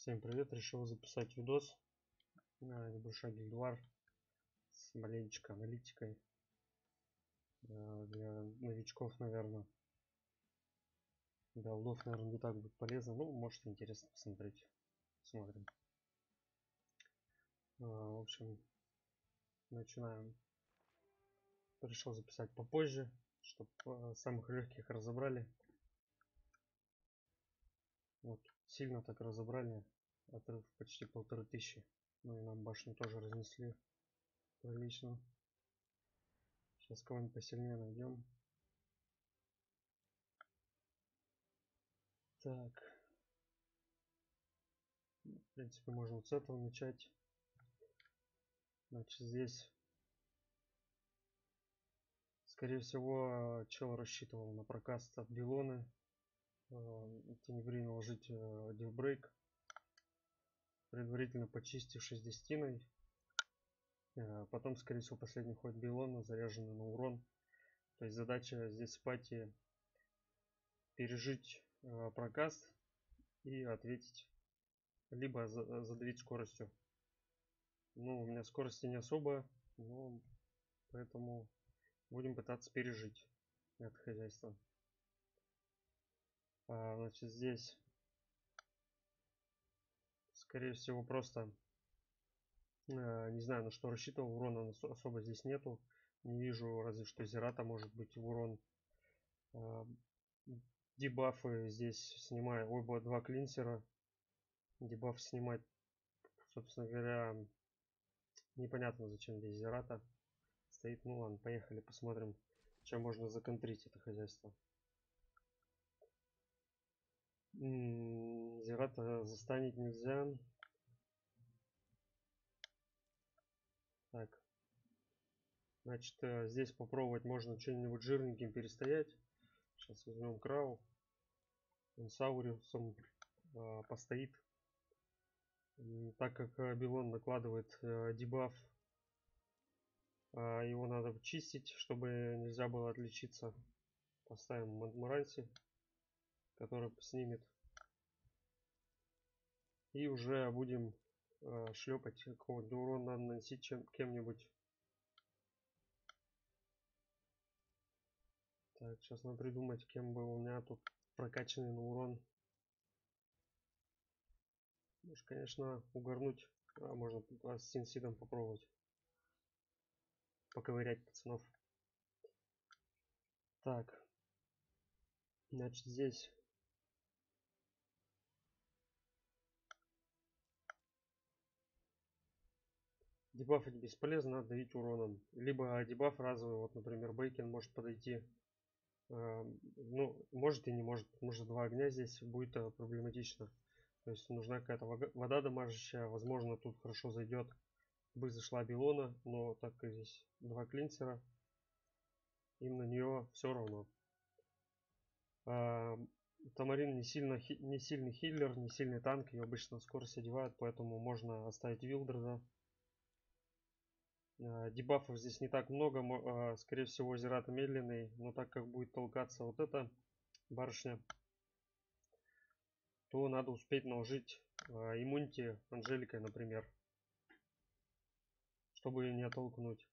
Всем привет, решил записать видос на небольшой гильдвар с маленечко аналитикой э, для новичков, наверное. Для алдов, наверное, не так будет полезно, ну, может интересно посмотреть. Смотрим. Э, в общем, начинаем. Решил записать попозже, чтобы э, самых легких разобрали. Вот, сильно так разобрали. Отрыв почти полторы тысячи. Ну и нам башню тоже разнесли. Прилично. Сейчас кого-нибудь посильнее найдем. Так. В принципе, можно вот с этого начать. Значит, здесь, скорее всего, чел рассчитывал на прокаст от Билоны тенебри наложить дивбрейк предварительно почистившись дестиной э, потом скорее всего последний ход билона заряженный на урон. То есть задача здесь пати пережить э, прокаст и ответить либо задавить скоростью. Ну у меня скорости не особо но поэтому будем пытаться пережить это хозяйство а, значит здесь скорее всего просто э, не знаю на что рассчитывал урона особо здесь нету. Не вижу разве что зерата может быть урон. А, дебафы здесь снимаю оба два клинсера. Дебаф снимать собственно говоря непонятно зачем здесь зерата стоит. Ну ладно поехали посмотрим чем можно законтрить это хозяйство Зирата застанить нельзя. Так. Значит, э, здесь попробовать можно что-нибудь жирненьким перестоять. Сейчас возьмем крау. Он с ауриусом а, постоит. Так как э, Билон накладывает а, дебаф, а, его надо чистить, чтобы нельзя было отличиться. Поставим Мадмаранси который снимет. И уже будем э, шлепать какого-нибудь урона наносить чем кем-нибудь. Так, сейчас надо придумать, кем бы у меня тут прокачанный на урон. Может, конечно, угорнуть. А, можно с синсидом попробовать. Поковырять пацанов. Так. Значит, здесь Дебафать бесполезно, давить уроном. Либо дебаф разовый, вот, например, Бейкин может подойти. Э, ну, может и не может, может два огня здесь будет э, проблематично. То есть нужна какая-то вода дамажащая, возможно тут хорошо зайдет. Бы зашла Билона, но так как здесь два клинсера, им на нее все равно. А, Тамарин не, сильно, не сильный хиллер, не сильный танк, ее обычно скорость одевают, поэтому можно оставить Вилдреда. Э, дебафов здесь не так много, а, скорее всего Зерата медленный, но так как будет толкаться вот эта барышня, то надо успеть наложить а, иммунити Анжеликой, например, чтобы ее не оттолкнуть.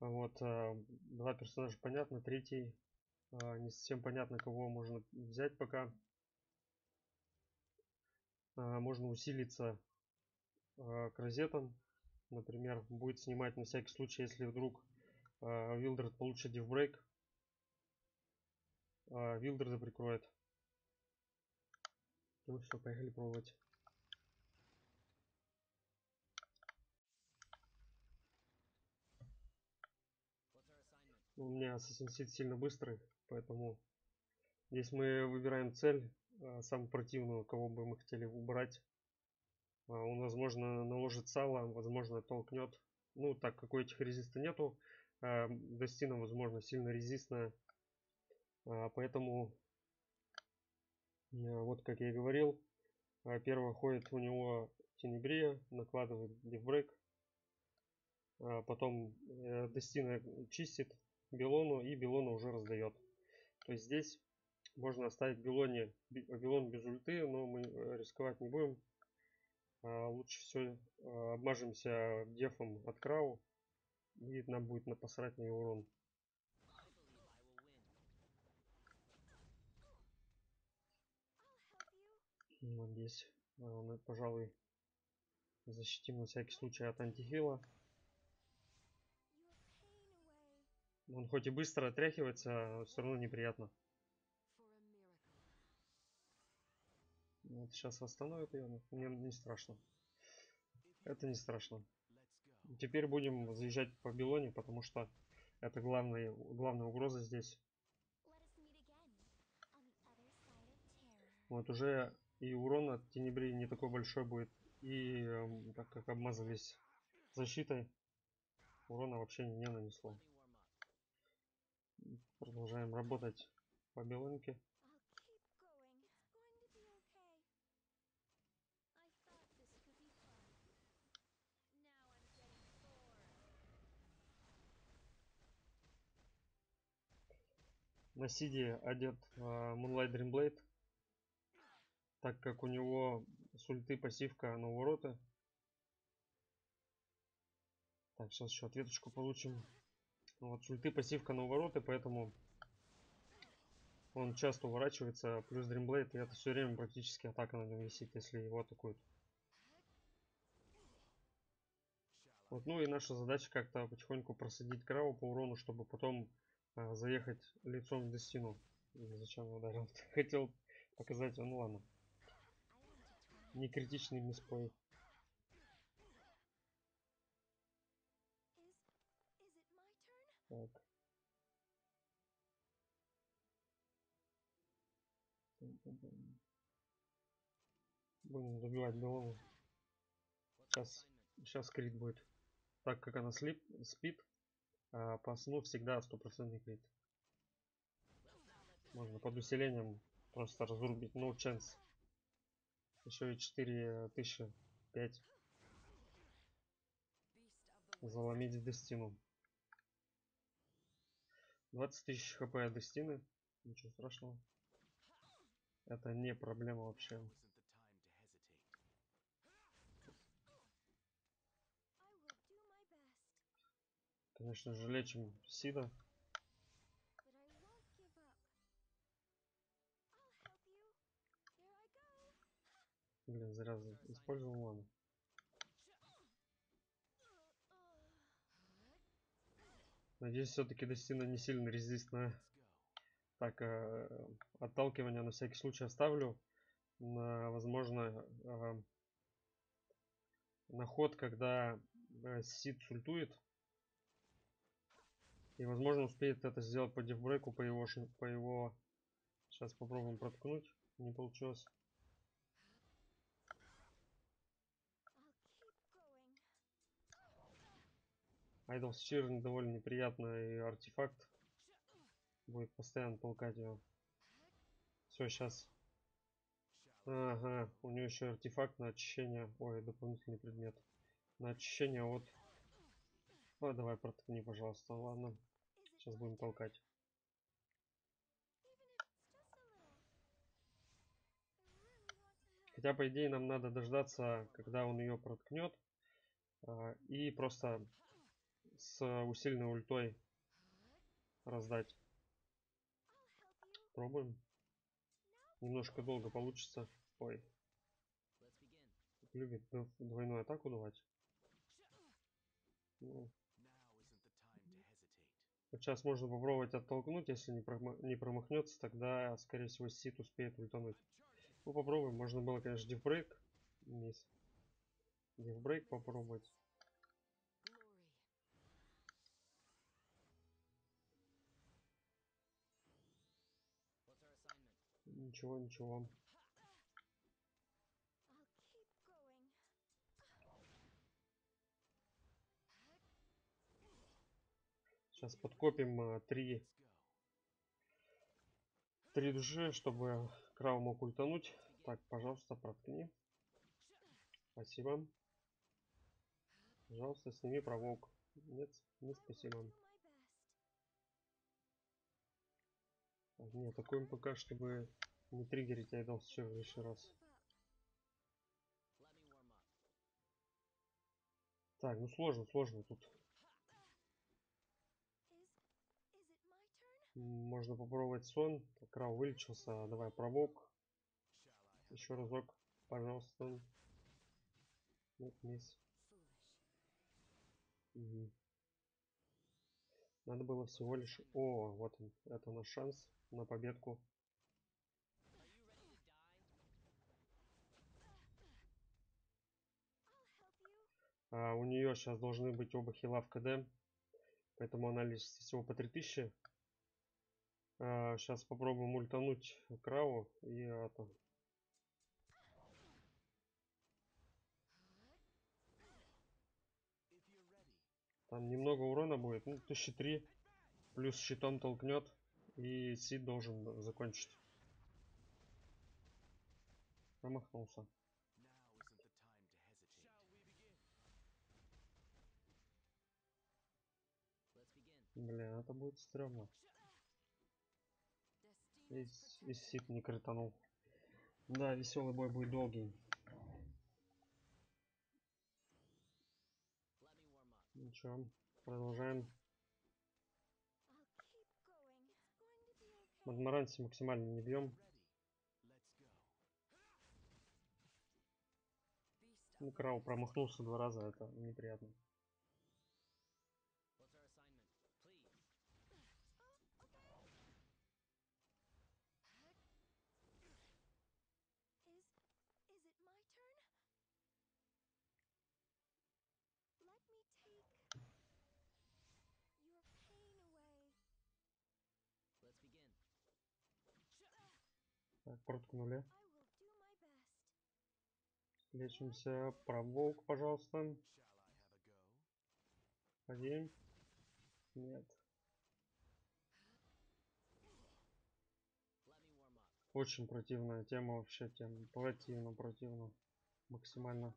Вот, а, два персонажа понятно, третий не совсем понятно, кого можно взять пока. Можно усилиться к розетам например, будет снимать на всякий случай, если вдруг э, получит дивбрейк, э, прикроет. Ну все, поехали пробовать. У меня Assassin's Creed сильно быстрый, поэтому здесь мы выбираем цель, э, самую противную, кого бы мы хотели убрать. А, он, возможно, наложит сало, возможно, толкнет. Ну, так как у этих резиста нету, а, Достина, возможно, сильно резистная. А, поэтому, вот как я и говорил, первый ходит у него Тенебрия, накладывает дифбрейк. Потом э, Достина чистит Белону и Белона уже раздает. То есть здесь Можно оставить Белоне, Белон без ульты, но мы э, рисковать не будем. А, лучше все обмажемся дефом от Крау. И нам будет на на урон. Вот здесь, а, мы, пожалуй, защитим на всякий случай от антихила. Он хоть и быстро отряхивается, все равно неприятно. Вот сейчас восстановит ее, мне не страшно. Это не страшно. Теперь будем заезжать по Белоне, потому что это главная, главная угроза здесь. Вот уже и урон от Тенебри не такой большой будет. И эм, так как обмазались защитой, урона вообще не нанесло. Продолжаем работать по белонке. На Сиде одет э, Moonlight Dreamblade, так как у него с ульты пассивка на увороты. Так, сейчас еще ответочку получим. Вот, с ульты пассивка на увороты, поэтому он часто уворачивается. Плюс Dreamblade, и это все время практически атака на нем висит, если его атакуют. Вот, ну и наша задача как-то потихоньку просадить Крау по урону, чтобы потом заехать лицом в Дестину. Зачем я ударил? Хотел показать, ну ладно. Не критичный миспой. Так. Будем добивать Белову. Сейчас, сейчас крит будет. Так как она слип, спит, а по сну всегда стопроцентный крит. Можно под усилением просто разрубить. No chance. Еще и 4000 5 заломить Дестину. 20 тысяч хп Дестины. Ничего страшного. Это не проблема вообще. Конечно же, лечим Сида. Блин, зря использовал ладно. Надеюсь, все-таки Достина не сильно резистная. Так, э, отталкивание на всякий случай оставлю. На, возможно, э, на ход, когда э, Сид сультует. И, возможно, успеет это сделать по дефбрейку, по его, по его... Сейчас попробуем проткнуть. Не получилось. Айдол Шир довольно неприятный артефакт. Будет постоянно толкать его. Все, сейчас. Ага, у него еще артефакт на очищение. Ой, дополнительный предмет. На очищение от... Ну, давай проткни, пожалуйста. Ладно. Сейчас будем толкать. Хотя, по идее, нам надо дождаться, когда он ее проткнет. А, и просто с усиленной ультой раздать. Пробуем. Немножко долго получится. Ой. Любит двойную атаку давать. Ну. Вот сейчас можно попробовать оттолкнуть, если не, прома не промахнется, тогда, скорее всего, сит успеет ультануть. Ну, попробуем. Можно было, конечно, дифбрейк. Мисс. Дифбрейк попробовать. Ничего, ничего. Сейчас подкопим а, три, три души, чтобы Крау мог ультануть. Так, пожалуйста, проткни. Спасибо. Пожалуйста, сними провок. Нет, не спасибо. Не, атакуем пока, чтобы не триггерить Айдол все лишний раз. Так, ну сложно, сложно тут. Можно попробовать сон. Крау вылечился. Давай, провок. Еще разок. Пожалуйста. Нет, мисс. Мгм. Надо было всего лишь... О, вот он. Это наш шанс на победку. А, у нее сейчас должны быть оба хила в КД. Поэтому она лечится всего по 3000. Сейчас попробуем ультануть Крау и это. Там немного урона будет. Ну, 1003. Плюс щитом толкнет. И Сид должен закончить. Промахнулся. Блин, это будет стрёмно. И, и Сид не крытанул. Да, веселый бой будет долгий. Ничего, продолжаем. Мадмаранси максимально не бьем. Ну, Крау промахнулся два раза, это неприятно. Проткнули. Лечимся. Проволк, пожалуйста. Один. Нет. Очень противная тема вообще. Тем противно, противно. Максимально.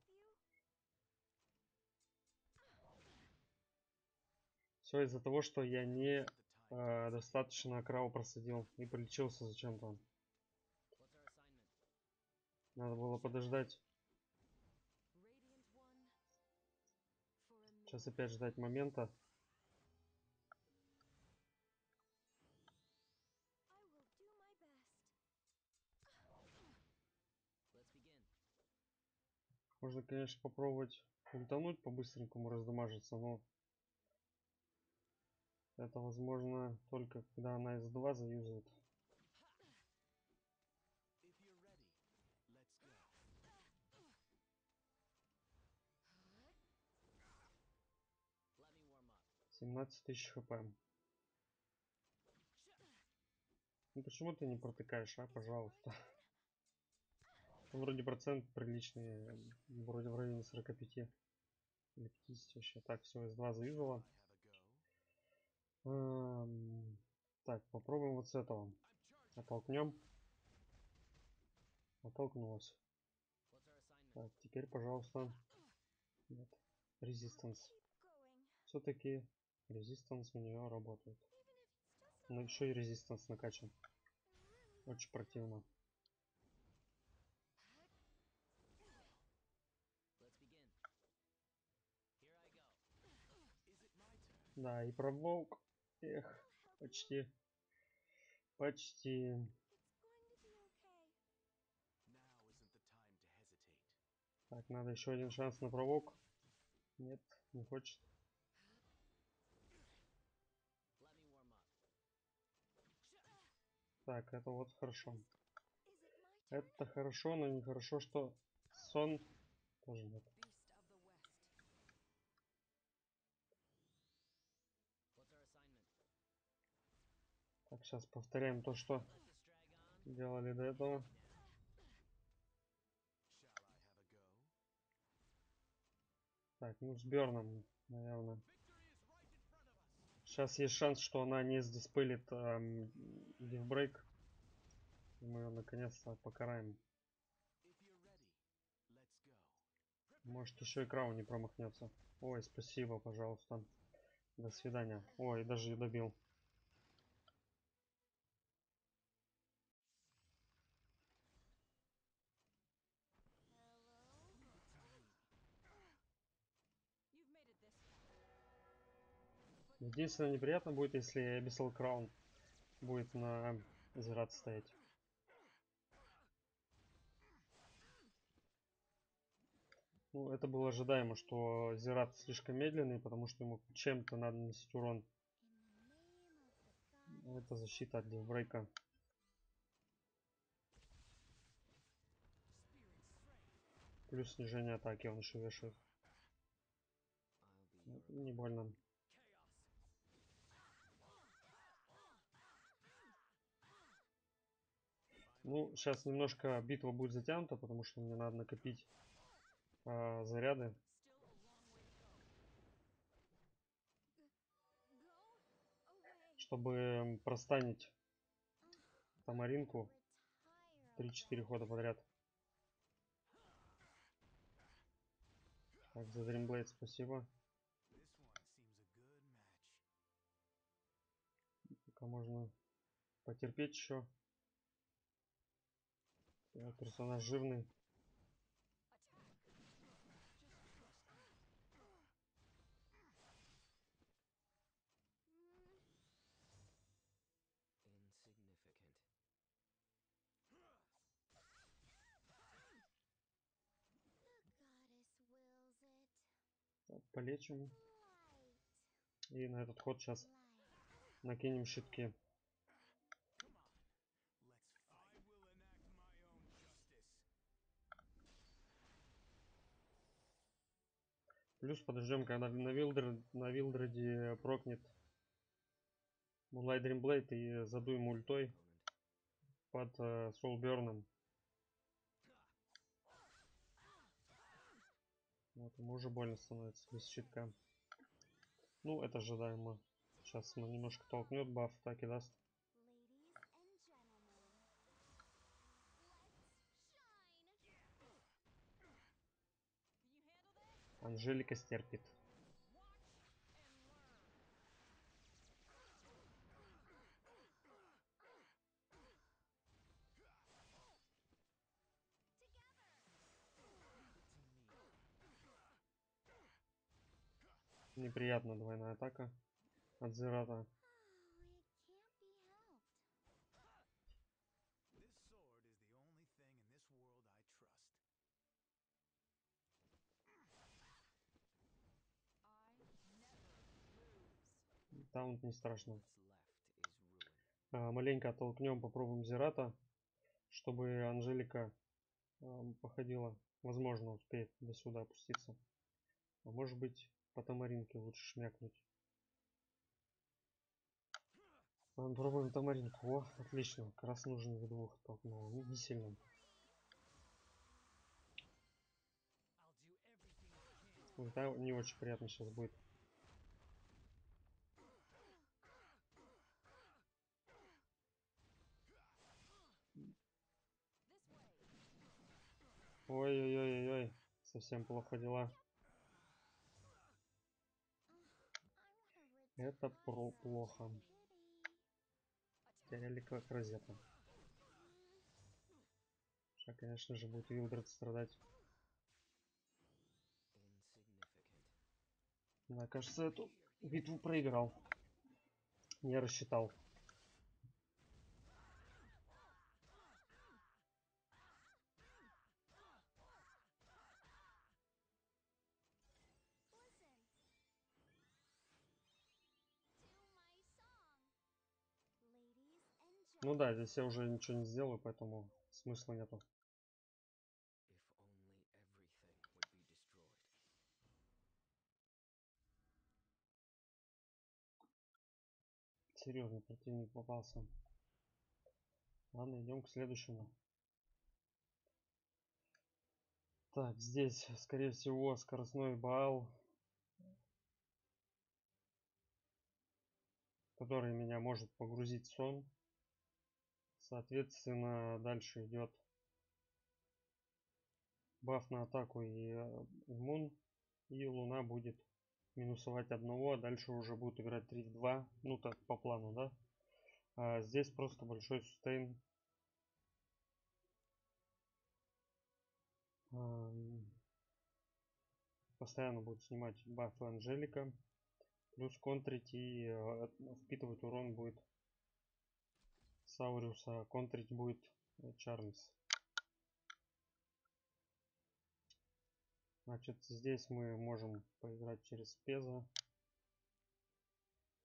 Все из-за того, что я не э, достаточно крау просадил и полечился зачем-то. Надо было подождать. Сейчас опять ждать момента. Можно, конечно, попробовать ультануть по-быстренькому раздамажиться, но это возможно только когда она из 2 заюзает. Семнадцать тысяч хп. Ну почему ты не протыкаешь, а, пожалуйста? Там вроде процент приличный, вроде в районе 45 или 50 вообще. Так, все, S2 заюзала. Ам, Так, попробуем вот с этого. Оттолкнем. Оттолкнулась. Так, теперь, пожалуйста. Нет. Резистанс. Все-таки резистанс у нее работает. Но еще и резистанс накачан. Очень противно. Да, и про волк. Эх, почти. Почти. Так, надо еще один шанс на провок. Нет, не хочет. Так, это вот хорошо. Это хорошо, но нехорошо, что сон тоже нет. Так, сейчас повторяем то, что делали до этого. Так, ну с Берном, наверное. Сейчас есть шанс, что она не сдиспелит эм, геймбрейк. И мы ее наконец-то покараем. Может еще и Крау не промахнется. Ой, спасибо, пожалуйста. До свидания. Ой, даже и добил. Единственное неприятно будет, если Abyssal Crown будет на Зерат стоять. Ну, это было ожидаемо, что Зерат слишком медленный, потому что ему чем-то надо наносить урон. Это защита от дивбрейка. Плюс снижение атаки он еще вешает. Это Не больно. Ну, сейчас немножко битва будет затянута, потому что мне надо накопить а, заряды. Чтобы простанить Тамаринку 3-4 хода подряд. Так, за Dreamblade спасибо. Пока можно потерпеть еще. Персонаж жирный. Полечим. И на этот ход сейчас накинем щитки. Плюс подождем, когда на, Вилдер, на Вилдреде прокнет Moonlight Dreamblade и задуем ультой под э, Soulburn. Вот, ему уже больно становится без щитка. Ну, это ожидаемо. Сейчас он немножко толкнет, баф так и даст. Анжелика стерпит. Неприятно двойная атака от Зерата. Таунт не страшно. А, маленько оттолкнем, попробуем Зерата, чтобы Анжелика ам, походила. Возможно, успеет до сюда опуститься. А может быть, по Тамаринке лучше шмякнуть. Ладно, пробуем Тамаринку. О, отлично. Как раз нужен в двух толкнул. Не, не сильно. Ульта не очень приятно сейчас будет. Ой-ой-ой-ой-ой. Совсем плохо дела. Это про плохо. Теряли как розета. Сейчас, конечно же, будет Вилдред страдать. Да, кажется, эту битву проиграл. Не рассчитал. Ну да, здесь я уже ничего не сделаю, поэтому смысла нету. Серьезный противник попался. Ладно, идем к следующему. Так, здесь, скорее всего, скоростной бал, который меня может погрузить в сон. Соответственно, дальше идет баф на атаку и э, иммун. И луна будет минусовать одного, а дальше уже будет играть 3 в 2. Ну так, по плану, да? А здесь просто большой сустейн. Ам, Постоянно будет снимать бафы Анжелика. Плюс контрить и э, впитывать урон будет Сауриуса, контрить будет э, Чарльз. Значит, здесь мы можем поиграть через Пеза.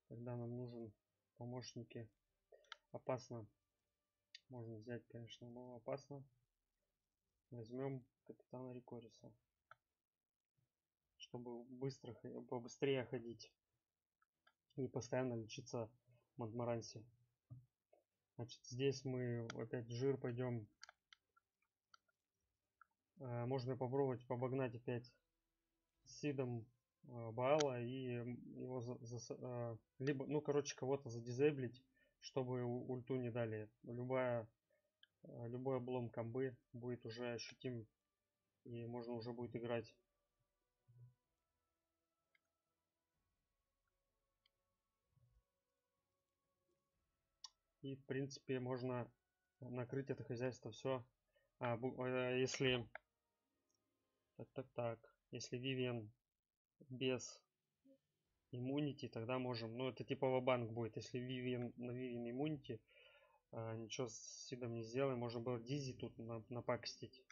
Когда нам нужен помощники. Опасно. Можно взять, конечно, но опасно. Возьмем капитана Рикориса. Чтобы быстро, побыстрее ходить. И постоянно лечиться в Мадмарансе. Значит, здесь мы опять жир пойдем. Э, Можно попробовать обогнать опять Сидом э, Баала и его за- зас- э, либо, ну, короче, кого-то задизейблить, чтобы ульту не дали. Любая, любой облом комбы будет уже ощутим и можно уже будет играть. И в принципе можно накрыть это хозяйство все. А, э, если так, так, так, если Вивиан без иммунити, тогда можем, ну это типа ва-банк будет, если Вивиан на Вивиан иммунити, а, ничего с Сидом не сделаем, можно было Дизи тут на, напакстить.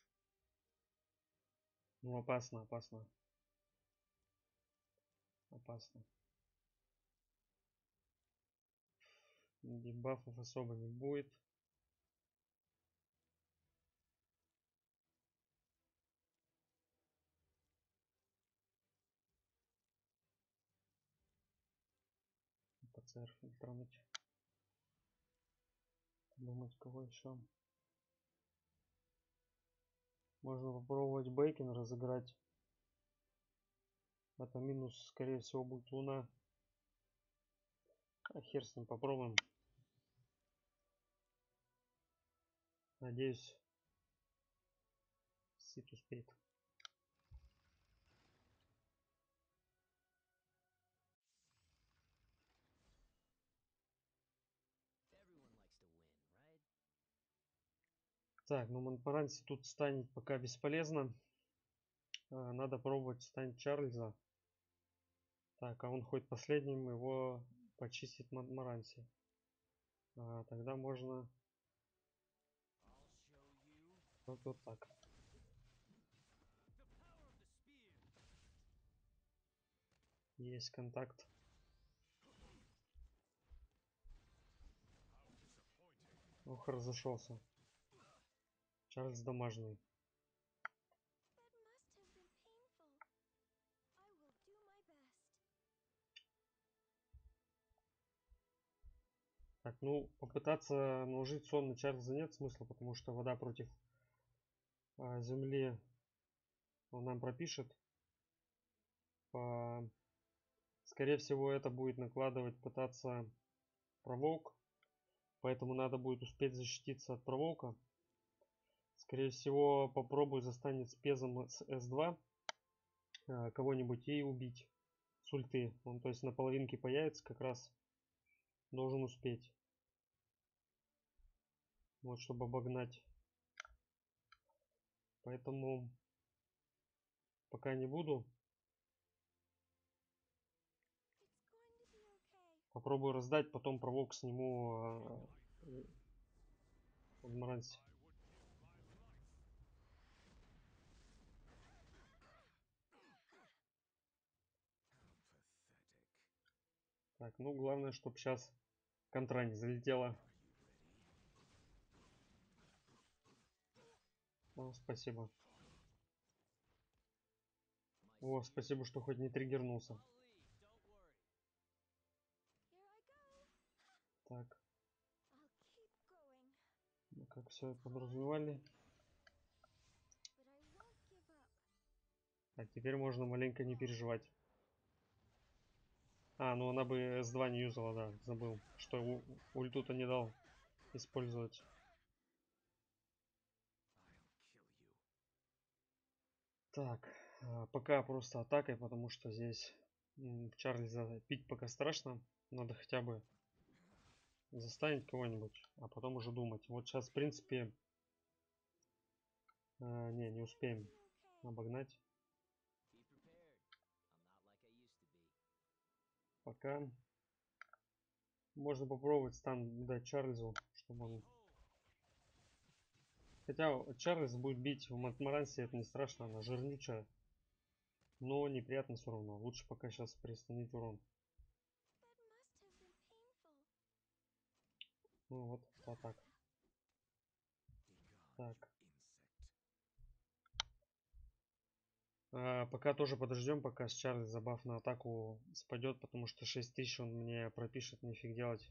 Ну опасно, опасно. Опасно. Дебафов особо не будет. ПЦР фильтрануть. Думать, кого еще. Можно попробовать Бейкин разыграть. Это минус, скорее всего, будет Луна. А хер с ним, попробуем. Надеюсь, Сит успеет. Так, ну Монпаранси тут станет пока бесполезно. А, Надо пробовать станет Чарльза. Так, а он хоть последним его почистит Монмаранси. А, тогда можно вот, вот так. Есть контакт. Ох, разошелся. Чарльз домашний. Так, ну, попытаться наложить сон на Чарльза нет смысла, потому что вода против земли он нам пропишет. По- Скорее всего, это будет накладывать, пытаться проволк. Поэтому надо будет успеть защититься от проволка. Скорее всего, попробую застанет с пезом с S2 а, кого-нибудь и убить с ульты. Он, то есть, на половинке появится, как раз должен успеть. Вот, чтобы обогнать. Поэтому пока не буду. Попробую раздать, потом провок сниму а, э, в Марансе. Так, ну главное, чтобы сейчас контра не залетела. О, спасибо. О, спасибо, что хоть не триггернулся. Так, ну как все подразумевали. Так, теперь можно маленько не переживать. А, ну она бы S2 не юзала, да, забыл, что ульту-то не дал использовать. Так, а, пока просто атакой, потому что здесь Чарльза пить пока страшно. Надо хотя бы заставить кого-нибудь, а потом уже думать. Вот сейчас, в принципе, а, не, не успеем обогнать. Пока можно попробовать стан дать Чарльзу, чтобы он... Хотя Чарльз будет бить в Монтморансе, это не страшно, она жирнючая. Но неприятно все равно. Лучше пока сейчас приостановить урон. Ну вот, вот так. Так. А, пока тоже подождем, пока с Чарли забав на атаку спадет, потому что 6000 он мне пропишет, нифиг делать.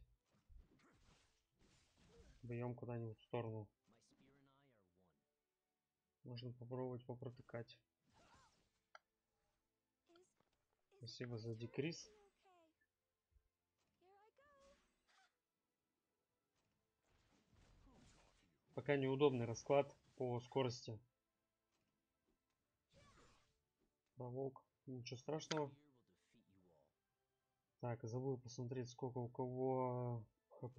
Бьем куда-нибудь в сторону. Можно попробовать попротыкать. Спасибо за go. Пока неудобный расклад по скорости. Да, волк. Ничего страшного. Так, забыл посмотреть, сколько у кого хп.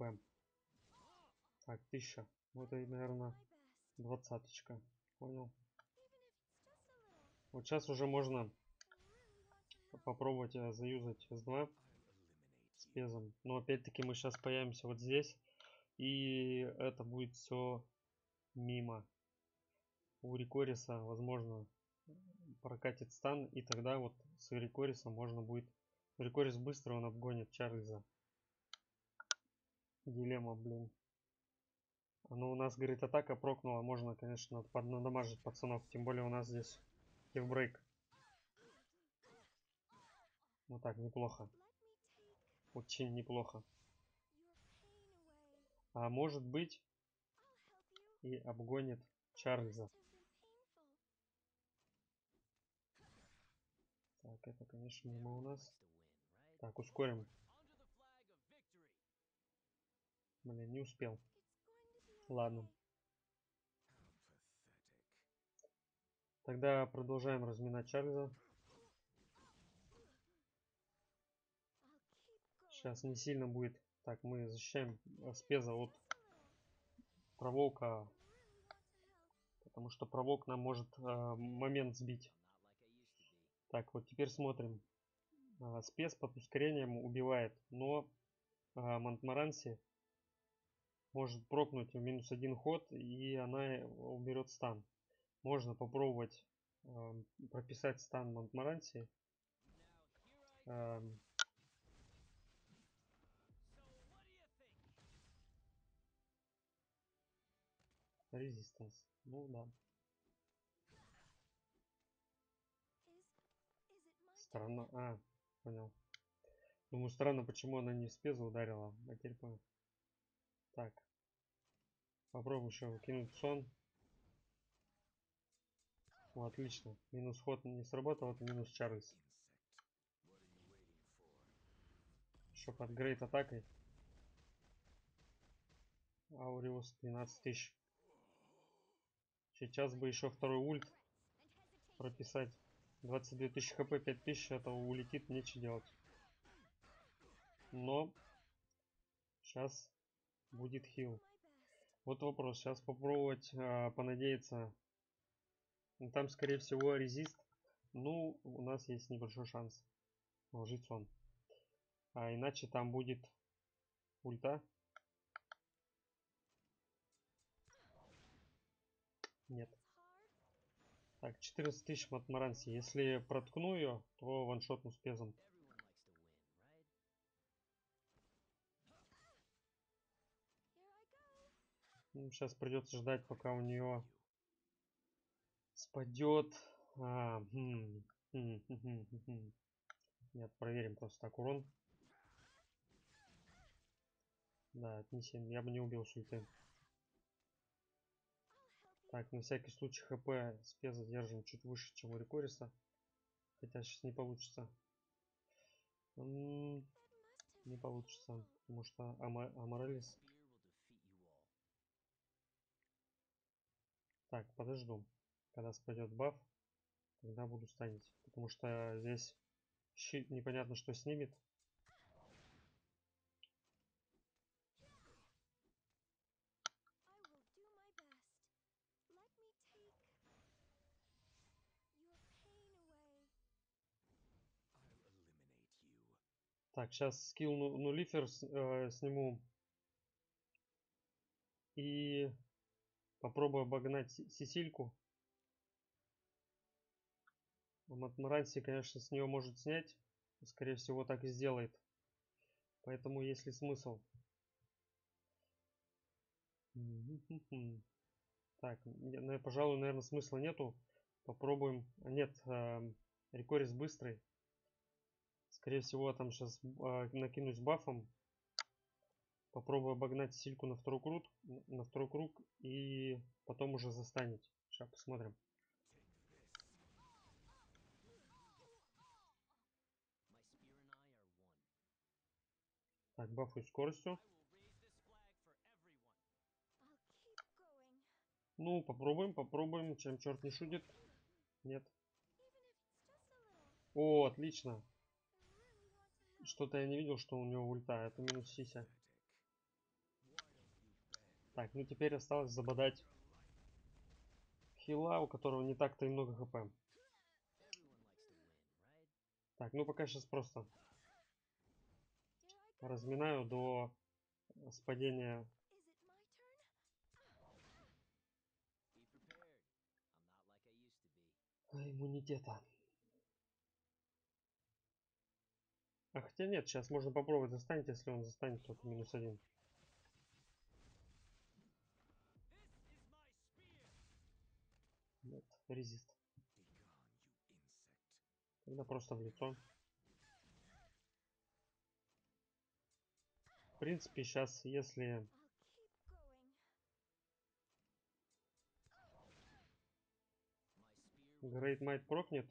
Так, 1000. Вот и, наверное, двадцаточка. Понял. Вот сейчас уже можно попробовать э, заюзать S2 I'll eliminate с you. пезом. Но опять-таки мы сейчас появимся вот здесь. И это будет все мимо. У Рикориса, возможно, прокатит стан. И тогда вот с Рикорисом можно будет... Рикорис быстро он обгонит Чарльза. Дилемма, блин. Ну, у нас, говорит, атака прокнула. Можно, конечно, поднадамажить пацанов. Тем более у нас здесь кевбрейк. Ну так, неплохо. Очень неплохо. А может быть и обгонит Чарльза. Так, это, конечно, мимо у нас. Так, ускорим. Блин, не успел. Ладно. Тогда продолжаем разминать Чарльза. Сейчас не сильно будет. Так, мы защищаем э, спеза от проволка, потому что проволк нам может э, момент сбить. Так, вот теперь смотрим. А, Спец под ускорением убивает, но а, Монтморанси может прокнуть в минус один ход, и она э, уберет стан. Можно попробовать ам, прописать стан Монтморанси. You think? Резистанс. Ну да. Странно. А, понял. Думаю, странно, почему она не в спеза ударила. А теперь понял. Так. Попробуем еще выкинуть сон. О, отлично. Минус ход не сработал, это минус Чарльз. Еще под грейт атакой. Ауриус 12 тысяч. Сейчас бы еще второй ульт прописать. 22 тысячи хп, 5 тысяч, это улетит, нечего делать. Но сейчас будет хил. Вот вопрос. Сейчас попробовать а, понадеяться. Ну, Там, скорее всего, резист. Ну, у нас есть небольшой шанс наложить сон. А иначе там будет ульта. Нет. Так, 14 тысяч Матмаранси. Если проткну ее, то ваншотну с пезом. Сейчас придется ждать, пока у нее спадет. А, хм, хм, хм, хм, хм, хм. Нет, проверим просто так урон. Да, отнесем. Я бы не убил с ульты. I'll help you. Так, на всякий случай хп спеза держим чуть выше, чем у Рекориса. Хотя сейчас не получится. М, have Не получится, потому что Ама- Аморалис... Так, подожду. Когда спадет баф, тогда буду станить. Потому что здесь щит непонятно что снимет. Так, сейчас скилл ну- нулифер э, сниму. И попробую обогнать Си- Сисильку. Матмаранси, конечно, с нее может снять. Скорее всего, так и сделает. Поэтому есть ли смысл? Так, на- пожалуй, наверное, смысла нету. Попробуем. а, Нет, эм, рекорис быстрый. Скорее всего, там сейчас накинусь бафом. Попробую обогнать сильку на второй круг, на второй круг и потом уже застанить. Сейчас посмотрим. Так, бафаю скоростью. Ну, попробуем, попробуем, чем черт не шутит. Нет. О, отлично. Что-то я не видел, что у него ульта. Это минус сися. Так, ну теперь осталось забодать хила, у которого не так-то и много хп. Так, ну пока сейчас просто разминаю до спадения. Иммунитета. А хотя нет, сейчас можно попробовать застанить, если он застанет только минус один. Резист. Тогда просто в лицо. В принципе, сейчас, если Great Might прокнет,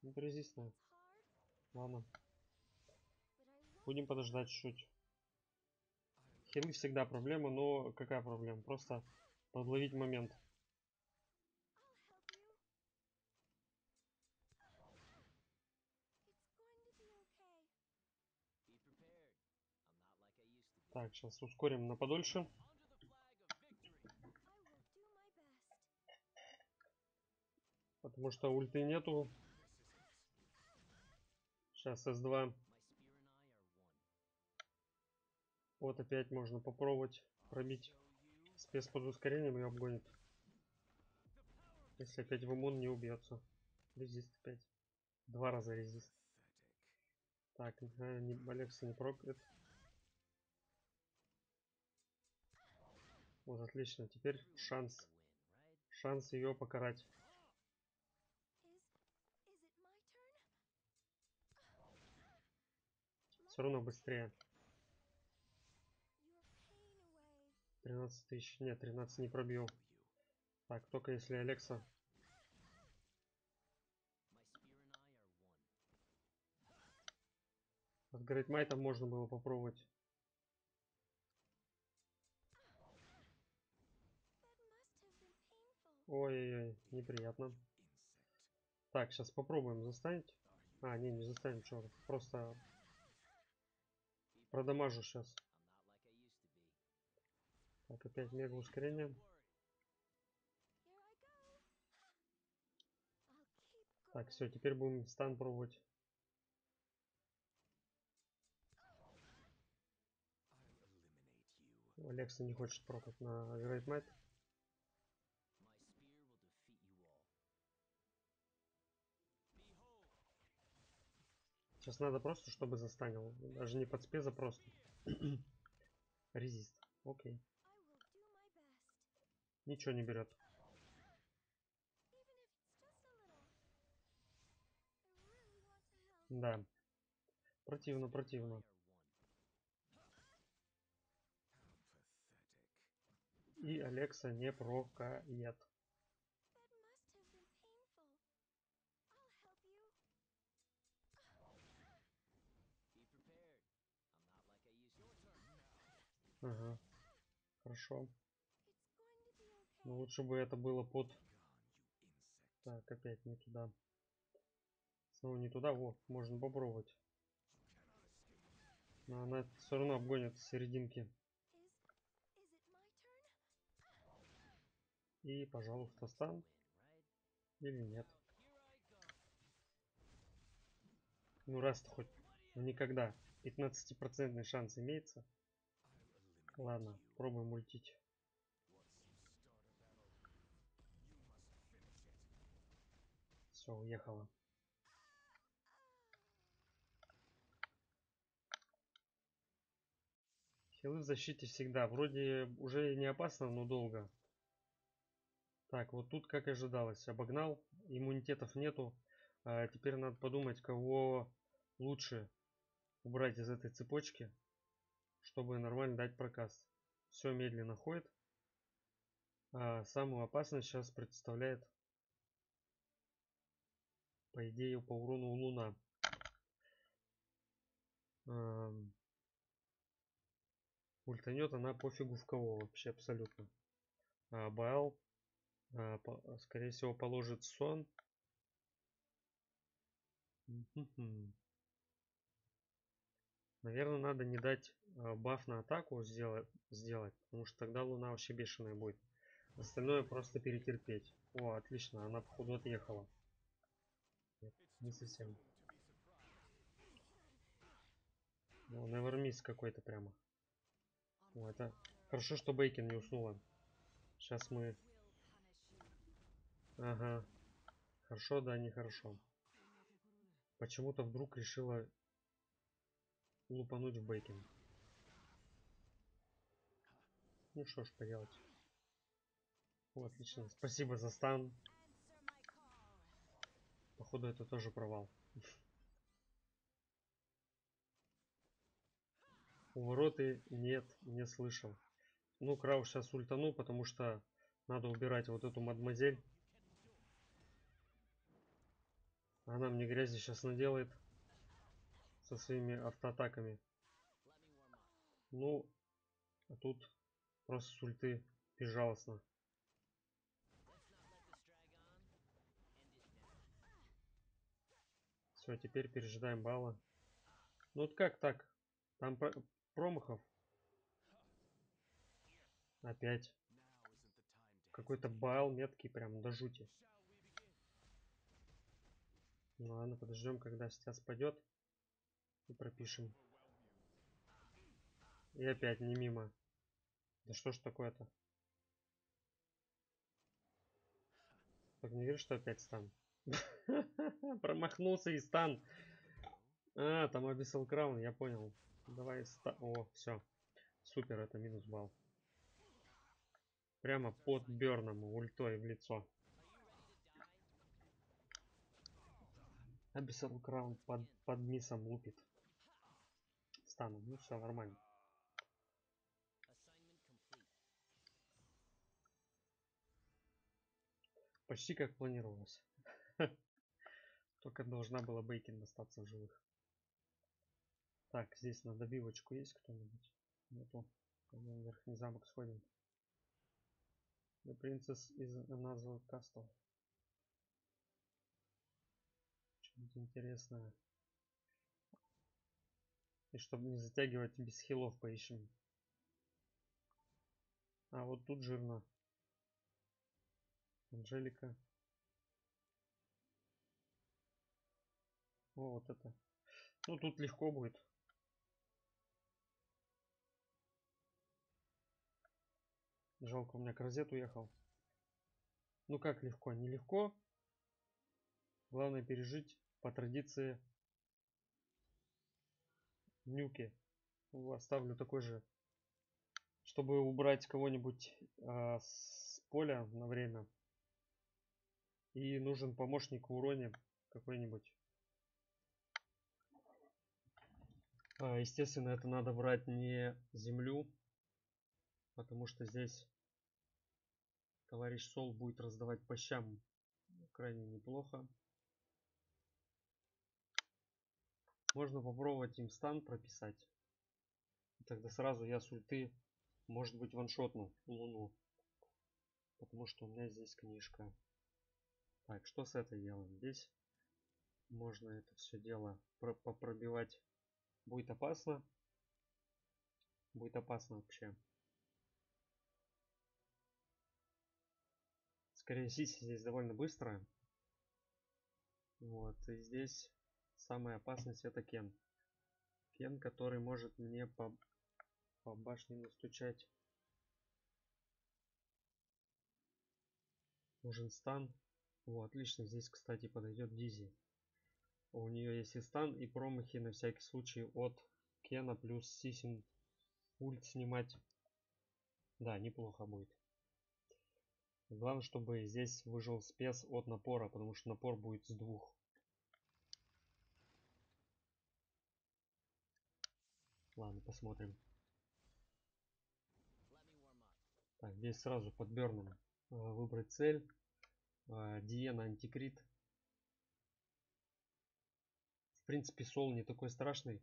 ну, резистная. Ладно, будем подождать чуть-чуть. Хилы всегда проблема, но какая проблема? Просто подловить момент. Так, сейчас ускорим на подольше. Потому что ульты нету. Сейчас S2. My spear and I are one. Вот опять можно попробовать пробить спец под ускорением и обгонит. Если опять в иммун не убьется. Резист опять. Два раза резист. Так, э, не, Алекса не прокнет. Вот отлично. Теперь шанс. Шанс ее покарать. Все равно быстрее. Your pain away. 13 тысяч. Нет, 13 не пробил. Так, только если Алекса. От Might можно было попробовать. Ой-ой-ой, неприятно. Так, сейчас попробуем застанить. А, не, не застанем, черт. Просто продамажу сейчас. Так, опять мега ускорение. Так, все, теперь будем стан пробовать. Алекса не хочет прокать на Great. Сейчас надо просто, чтобы застанил. Даже не под спеза, просто. Резист. Окей. Ничего не берет. Да. Противно, противно. И Алекса не прокает. Ага. Хорошо. Но лучше бы это было под... Так, опять не туда. Снова не туда. Во, можно попробовать. Но она все равно обгонит с серединки. И, пожалуйста, стан. Или нет. Ну раз хоть ну, никогда. 15% шанс имеется. Ладно, пробуем ультить. Все, уехала. Хилы в защите всегда. Вроде уже не опасно, но долго. Так, вот тут, как ожидалось, обогнал. Иммунитетов нету. А теперь надо подумать, кого лучше убрать из этой цепочки, чтобы нормально дать проказ. Все медленно ходит. А самую опасность сейчас представляет, по идее, по урону Луна. Ультанет она пофигу в кого вообще абсолютно. А Баал, а, по, скорее всего, положит сон. Наверное, надо не дать э, баф на атаку сделать, сделать, потому что тогда луна вообще бешеная будет. Остальное просто перетерпеть. О, отлично, она походу отъехала. Нет, не совсем. Ну, Невермис какой-то прямо. О, это хорошо, что Бейкин не уснула. Сейчас мы... Ага. Хорошо, да, нехорошо. Почему-то вдруг решила лупануть в Бейкин. Ну что ж поделать. О, отлично. Спасибо за стан. Походу это тоже провал. Увороты нет, не слышал. Ну, Крау сейчас ультану, потому что надо убирать вот эту мадемуазель. Она мне грязи сейчас наделает со своими автоатаками. Ну, а тут просто с ульты безжалостно. Все, теперь пережидаем балла. Ну вот как так? Там про промахов. Опять. Какой-то бал меткий прям до жути. Ну ладно, подождем, когда сейчас пойдет. И пропишем. И опять не мимо. Да что ж такое-то? Так не веришь, что опять стан? Промахнулся и стан. А, там обесил краун, я понял. Давай ста... О, все. Супер, это минус балл. Прямо под Берном ультой в лицо. Abyssal Crown под, под мисом лупит. Стану. Ну все, нормально. Почти как планировалось. Только должна была Бейкин остаться в живых. Так, здесь на добивочку есть кто-нибудь? Нету. Пойдем верхний замок сходим. The Princess из Another Castle. что-нибудь интересное. И чтобы не затягивать без хилов поищем. А вот тут жирно. Анжелика. О, вот это. Ну тут легко будет. Жалко, у меня корзет уехал. Ну как легко? Нелегко. Главное пережить по традиции нюки. Оставлю такой же, чтобы убрать кого-нибудь э, с поля на время. И нужен помощник в уроне какой-нибудь. А, естественно, это надо брать не землю, потому что здесь товарищ Сол будет раздавать по щам крайне неплохо. Можно попробовать им стан прописать. Тогда сразу я с ульты, может быть, ваншотну луну. Потому что у меня здесь книжка. Так, что с этой делаем? Здесь можно это все дело про попробивать. Будет опасно. Будет опасно вообще. Скорее, Сиси здесь довольно быстро. Вот, и здесь самая опасность это Кен. Кен, который может мне по, по башне настучать. Нужен стан. О, отлично. Здесь, кстати, подойдет Дизи. У нее есть и стан, и промахи на всякий случай от Кена плюс Сисин ульт снимать. Да, неплохо будет. Главное, чтобы здесь выжил спец от напора, потому что напор будет с двух. Ладно, посмотрим. Так, здесь сразу под Берном э, выбрать цель. Э, Диена антикрит. В принципе, Сол не такой страшный.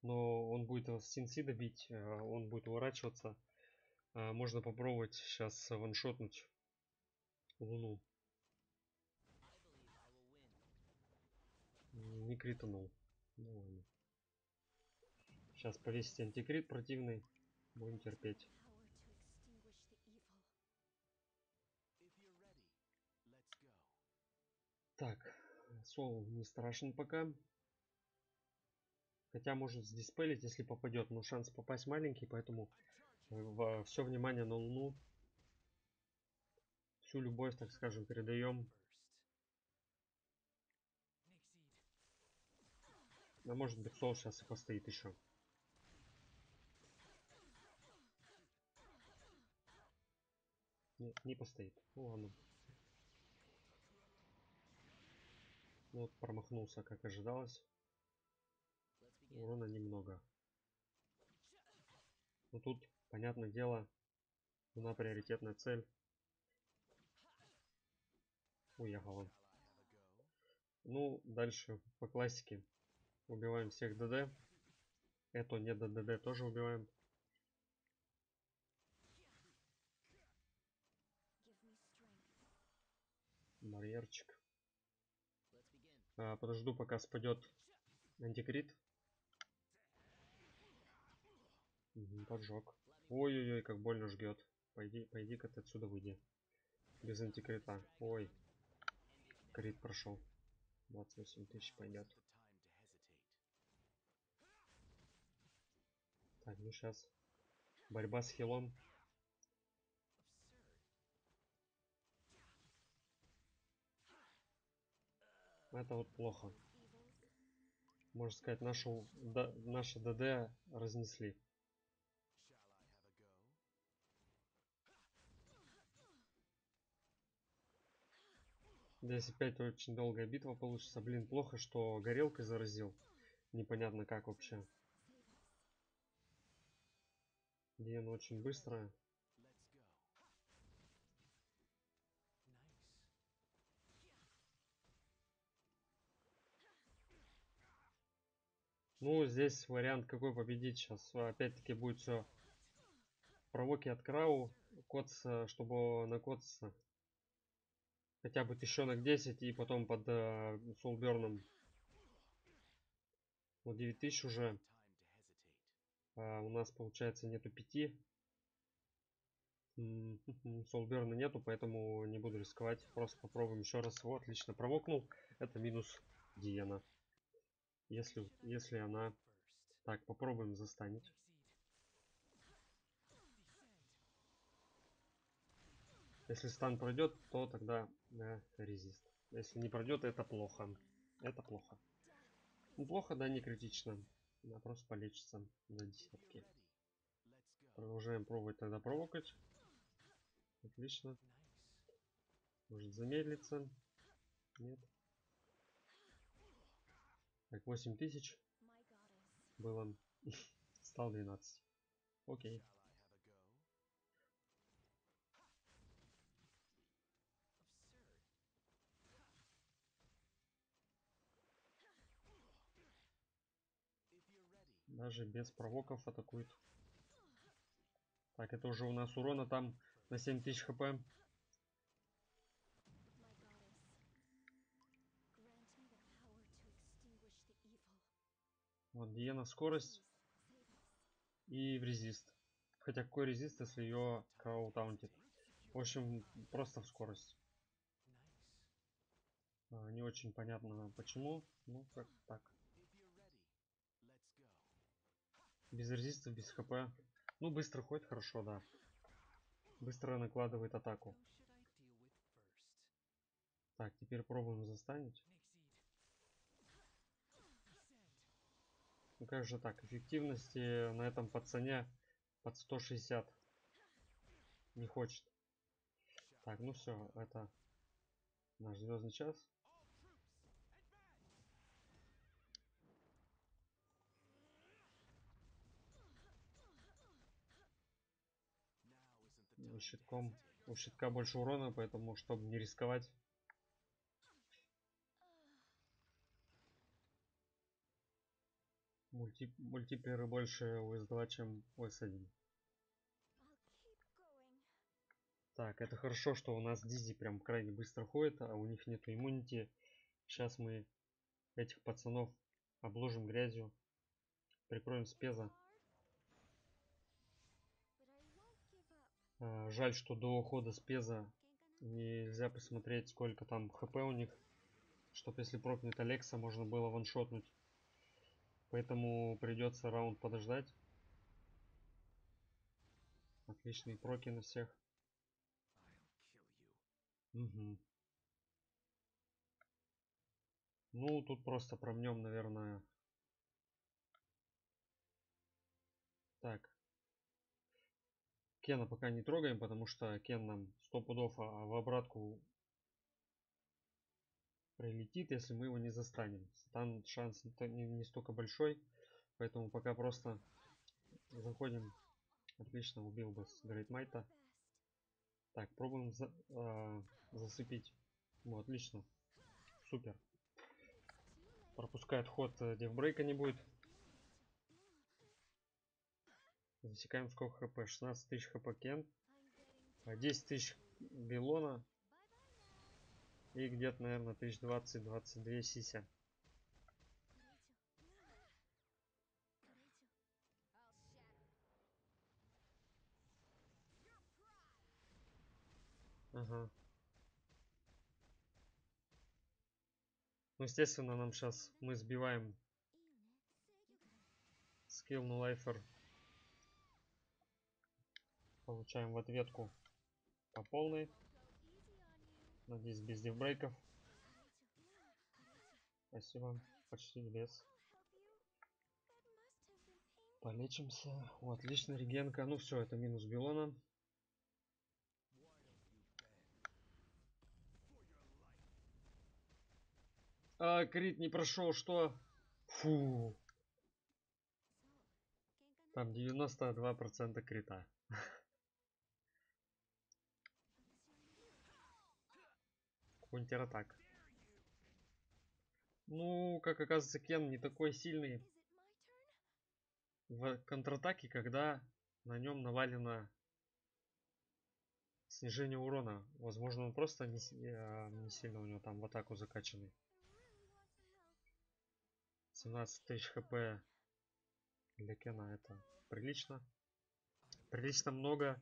Но он будет его с добить, э, он будет уворачиваться. Можно попробовать сейчас ваншотнуть Луну. Не кританул. Ну ладно. Сейчас повесить антикрит противный. Будем терпеть. Так, Сол не страшен пока. Хотя может сдиспелить, если попадет. Но шанс попасть маленький, поэтому все внимание на Луну. Всю любовь, так скажем, передаем. А может быть Сол сейчас и постоит еще. Нет, не постоит. Ну ладно. Вот промахнулся, как ожидалось. Урона немного. Ну тут, понятное дело, Луна приоритетная цель. Уехала. Ну, дальше по классике. Убиваем всех ДД. Это не ДД тоже убиваем. Барьерчик. А, подожду, пока спадет антикрит. Угу, поджог. Ой-ой-ой, как больно жгет. Пойди, пойди-ка ты отсюда выйди. Без антикрита. Ой. Крит прошел. 28 тысяч пойдет. Так, ну сейчас. Борьба с хилом. Это вот плохо. Можно сказать, нашу, да, наше ДД разнесли. Здесь опять очень долгая битва получится. Блин, плохо, что горелкой заразил. Непонятно как вообще. Диана очень быстрая. Ну, здесь вариант какой победить сейчас. Опять-таки будет все провоки от Крау. Коться, чтобы накоться. Хотя бы тыщенок 10 и потом под э, Солберном. Вот 9000 уже. А у нас получается нету 5. Солберна нету, поэтому не буду рисковать. Просто попробуем еще раз. Вот, отлично провокнул. Это минус Диена. Если, если она... Так, попробуем застанить. Если стан пройдет, то тогда да, резист. Если не пройдет, это плохо. Это плохо. Ну, плохо, да, не критично. Она просто полечится на десятки. Продолжаем пробовать тогда провокать. Отлично. Может замедлиться. Нет. Так, 8000 было. Стал 12. Окей. Даже без провоков атакует. Так, это уже у нас урона там на 7000 хп. Вот Диена скорость и в резист. Хотя какой резист, если ее Крау таунтит? В общем, просто в скорость. А, не очень понятно почему. Ну, как так. Без резиста, без хп. Ну, быстро ходит, хорошо, да. Быстро накладывает атаку. Так, теперь пробуем застанить. Ну как же так, эффективности на этом пацане под 160 не хочет. Так, ну все, это наш звездный час. У щитком, у щитка больше урона, поэтому, чтобы не рисковать, Мульти... Мультиплеры больше у S2, чем у S1. I'll keep going. Так, это хорошо, что у нас Дизи прям крайне быстро ходит, а у них нет иммунити. Сейчас мы этих пацанов обложим грязью. Прикроем спеза. А, жаль, что до ухода спеза нельзя посмотреть, сколько там хп у них. Чтоб если прокнет Алекса, можно было ваншотнуть. Поэтому придется раунд подождать. Отличные проки на всех. Мгм. Ну, тут просто промнем, наверное. Так. Кена пока не трогаем, потому что Кен нам 100 пудов а в обратку прилетит, если мы его не застанем. Там шанс не, не- столько большой, поэтому пока просто заходим. Отлично, убил бы с Грейт Майта. Best. Так, пробуем за- а, засыпить. Ну, отлично. Супер. Пропускает ход, э, девбрейка не будет. Засекаем сколько хп. 16 тысяч хп Кен. I'm getting а 10 тысяч Белона. И где-то, наверное, 1020-22 Сися. Ага. Ну, естественно, нам сейчас мы сбиваем скилл на лайфер. Получаем в ответку по полной. Надеюсь, без дивбрейков. Спасибо. Почти без. Полечимся. О, отлично, регенка. Ну все, это минус Белона. А, крит не прошел, что? Фу. Там 92% крита. Контратак. Ну, как оказывается, Кен не такой сильный в контратаке, когда на нем навалено снижение урона. Возможно, он просто не, а, не сильно у него там в атаку закачанный. 17 тысяч хп для Кена это прилично. Прилично много.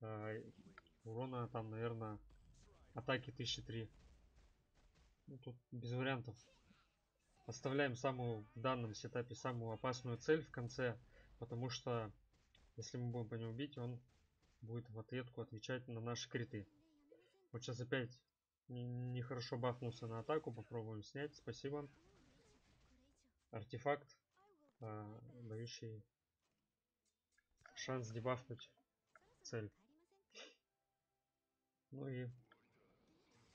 А, урона там, наверное, атаки 1003. Ну, тут без вариантов. Оставляем самую в данном сетапе самую опасную цель в конце, потому что если мы будем по нему бить, он будет в ответку отвечать на наши криты. Вот сейчас опять не- нехорошо бафнулся на атаку, попробуем снять. Спасибо. Артефакт, а, дающий шанс дебафнуть цель. Ну и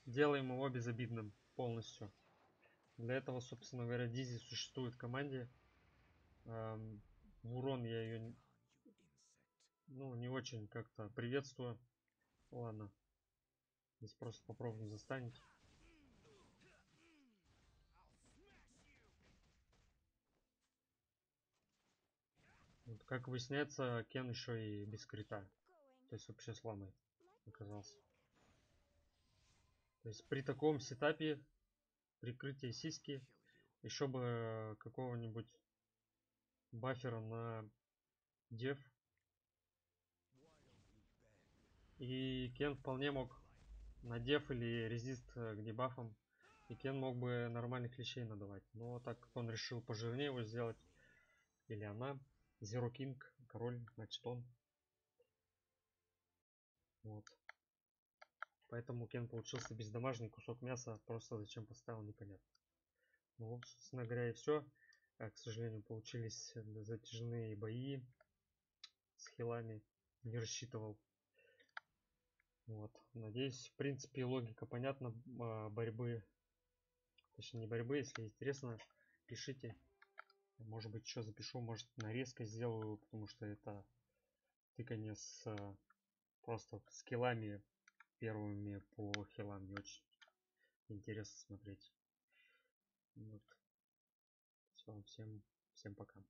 делаем его безобидным полностью. Для этого, собственно говоря, Дизи существует в команде. Ам, в урон я ее ну, не очень как-то приветствую. Ладно. Здесь просто попробуем застанить. Как выясняется, Кен еще и без крита. То есть вообще с ламой оказался. То есть при таком сетапе прикрытие сиськи еще бы какого-нибудь бафера на дев и Кен вполне мог на деф или резист э, к дебафам И Кен мог бы нормальных клещей надавать. Но так как он решил пожирнее его сделать, или она, Zero King, король, значит он. Вот. Поэтому Кен получился бездомажный кусок мяса, просто зачем поставил, непонятно. Ну, собственно говоря, и все. К сожалению, получились затяжные бои с хилами. Не рассчитывал. Вот. Надеюсь, в принципе, логика понятна а, борьбы. Точнее, не борьбы, если интересно, пишите. Может быть, еще запишу, может, нарезка сделаю, потому что это тыканье с просто скиллами первыми по хилам не очень интересно смотреть. Вот. Все, всем, всем пока.